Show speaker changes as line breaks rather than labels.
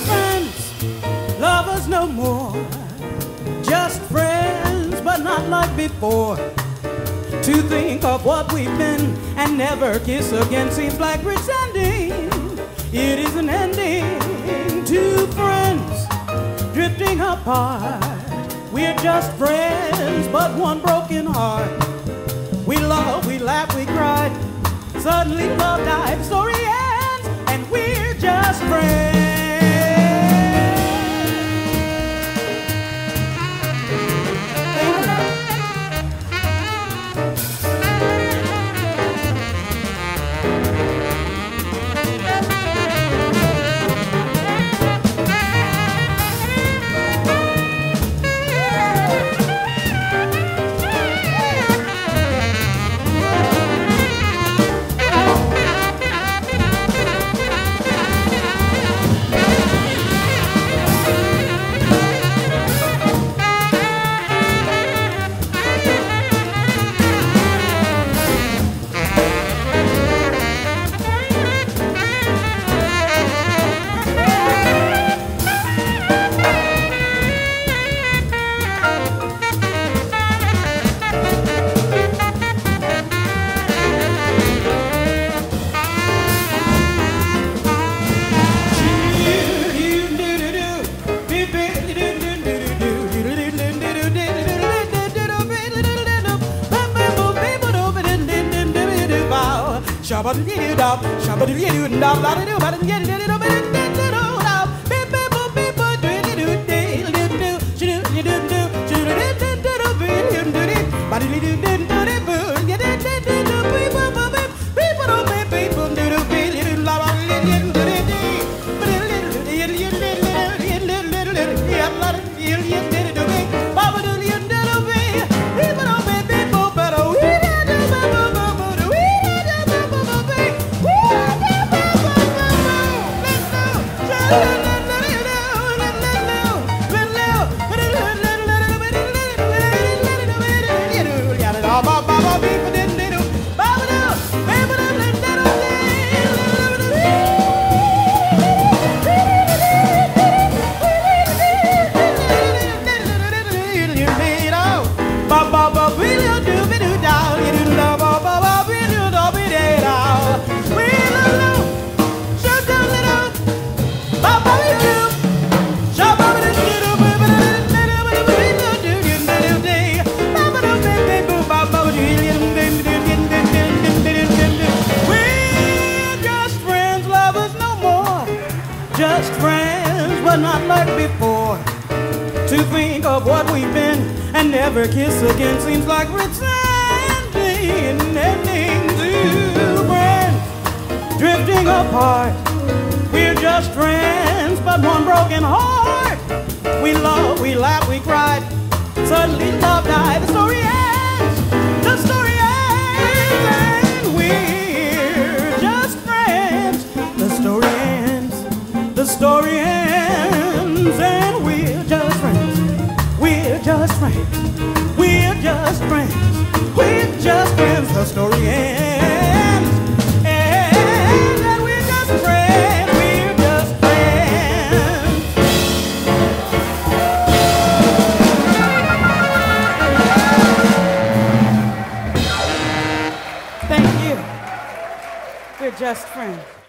friends, lovers no more. Just friends, but not like before. To think of what we've been and never kiss again seems like pretending it is an ending. Two friends drifting apart. We're just friends, but one broken heart. We love, we laugh, we cry. Suddenly love dies, story ends, Shabba doo doo doo, shabba doo doo doo, da da doo, ba doo doo doo doo, ba doo doo doo doo, da. Beep beep boop beep boop, doo doo doo doo, doo doo, shoo doo doo doo, shoo doo doo doo doo doo, boo doo doo doo, ba doo doo doo Just friends, but not like before. To think of what we've been and never kiss again seems like pretending ending to friends drifting apart. We're just friends, but one broken heart. We love, we laugh, we cried. Just friends. We're just friends. We're just friends. The story ends. And, we're just friends. We're just friends. Thank you. We're just friends.